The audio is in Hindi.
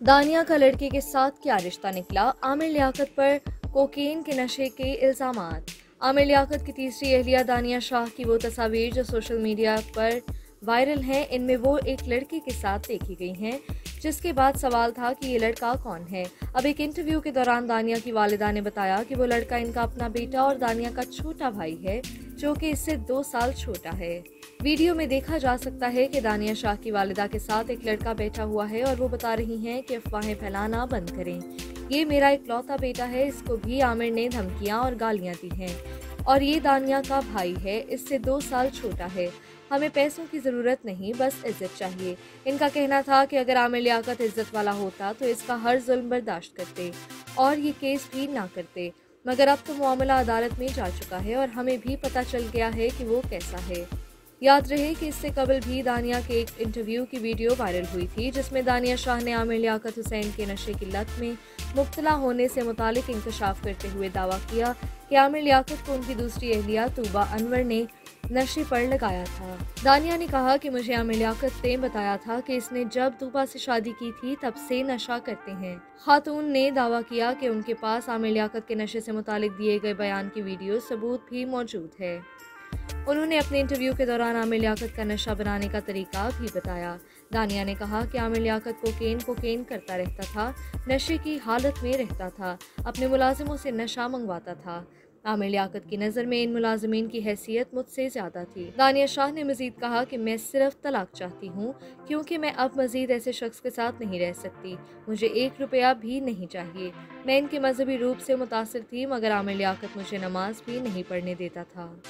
दानिया का लड़के के साथ क्या रिश्ता निकला? आमिर लियाकत पर कोकेन के नशे के इल्ज़ाम आमिर लियाकत की तीसरी अहलिया दानिया शाह की वो तस्वीर जो सोशल मीडिया पर वायरल हैं। इनमें वो एक लड़के के साथ देखी गई हैं, जिसके बाद सवाल था कि ये लड़का कौन है। अब एक इंटरव्यू के दौरान दानिया की वालिदा ने बताया कि वो लड़का इनका अपना बेटा और दानिया का छोटा भाई है, जो कि इससे दो साल छोटा है। वीडियो में देखा जा सकता है कि दानिया शाह की वालिदा के साथ एक लड़का बैठा हुआ है और वो बता रही हैं कि अफवाहें फैलाना बंद करें। ये मेरा एक लौता बेटा है, इसको भी आमिर ने धमकियाँ और गालियाँ दी हैं। और ये दानिया का भाई है, इससे दो साल छोटा है। हमें पैसों की ज़रूरत नहीं, बस इज़्ज़त चाहिए। इनका कहना था कि अगर आमिर लियाकत इज़्ज़त वाला होता तो इसका हर जुल्म बर्दाश्त करते और ये केस भी ना करते। मगर अब तो मामला अदालत में जा चुका है और हमें भी पता चल गया है कि वो कैसा है। याद रहे कि इससे कबल भी दानिया के एक इंटरव्यू की वीडियो वायरल हुई थी, जिसमें दानिया शाह ने आमिर लियाकत हुसैन के नशे की लत में मुबतला होने से मुतालिक इंकशाफ करते हुए दावा किया कि आमिर लियाकत को उनकी दूसरी अहलिया तूबा अनवर ने नशे पर लगाया था। दानिया ने कहा कि मुझे आमिर लियाकत ने बताया था कि इसने जब तूबा से शादी की थी, तब से नशा करते हैं। खातून ने दावा किया कि उनके पास आमिर लियाकत के नशे से मुतालिक दिए गए बयान की वीडियो सबूत भी मौजूद है। उन्होंने अपने इंटरव्यू के दौरान आमिर लियाकत का नशा बनाने का तरीका भी बताया। दानिया ने कहा कि आमिर लियाकत कोकेन कोकेन करता रहता था, नशे की हालत में रहता था, अपने मुलाजिमों से नशा मंगवाता था। आमिर लियाकत की नज़र में इन मुलाजमीन की हैसियत मुझसे ज़्यादा थी। दानिया शाह ने मजीद कहा कि मैं सिर्फ़ तलाक चाहती हूँ, क्योंकि मैं अब मजीद ऐसे शख्स के साथ नहीं रह सकती। मुझे एक रुपया भी नहीं चाहिए। मैं इनके मजहबी रूप से मुतासर थी, मगर आमिर लियाकत मुझे नमाज़ भी नहीं पढ़ने देता था।